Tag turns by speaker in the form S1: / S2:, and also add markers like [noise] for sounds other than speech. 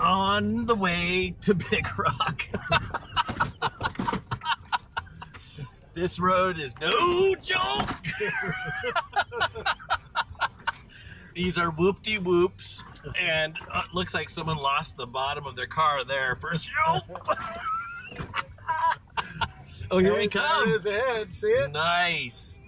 S1: on the way to Big Rock. this road is no joke. These are whoop de whoops, and uh, looks like someone lost the bottom of their car there for sure. [laughs] oh, here we
S2: There
S1: come.
S2: it is ahead. See it?
S1: Nice.